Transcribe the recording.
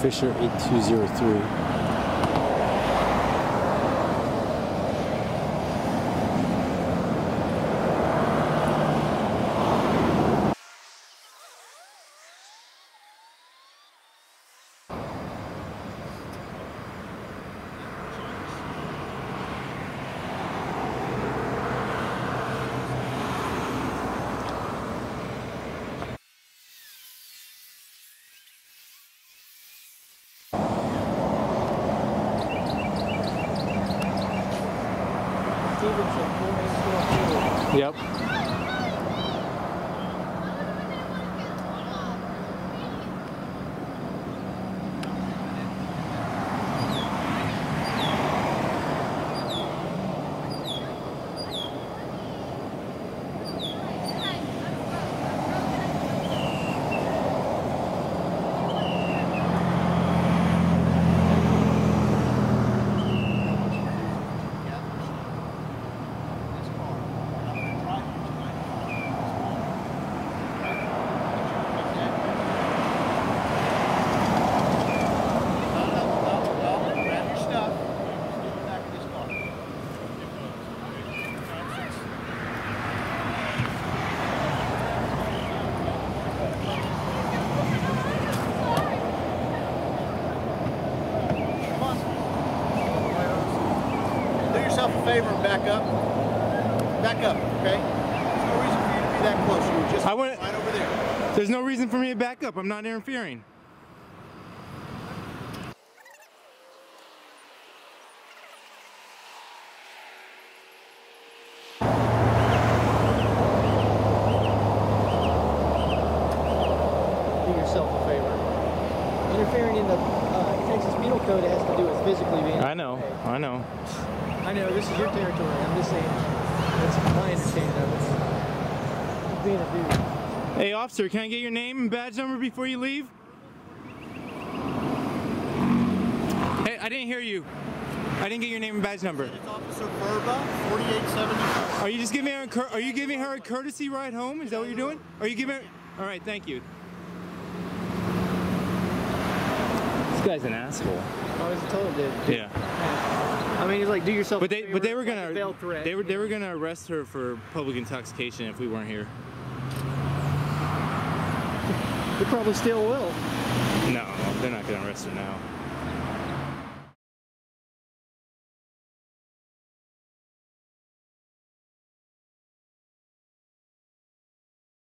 Fisher 8203. Stevenson. Yep. Do yourself a favor and back up. Back up, okay? There's no reason for you to be that close. You were just I wouldn't- right over there. There's no reason for me to back up. I'm not interfering. Do yourself a favor. Interfering in the uh, Texas Penal Code has to do with physically being. I know. I know. I know this is your territory. I'm just saying. That's my understanding of it. Being a dude. Hey, officer, can I get your name and badge number before you leave? Hey, I didn't hear you. I didn't get your name and badge number. It's Officer Vrba, 4875. Are you just giving her a cour- are you giving her a courtesy ride home? Is that what you're doing? Are you giving her All right, thank you. This guy's an asshole. I was told it. Yeah. I mean, he's like, do yourself. But a they but they were like a going veiled to threat. they were they were going to arrest her for public intoxication if we weren't here. They probably still will. No, they're not going to arrest her now.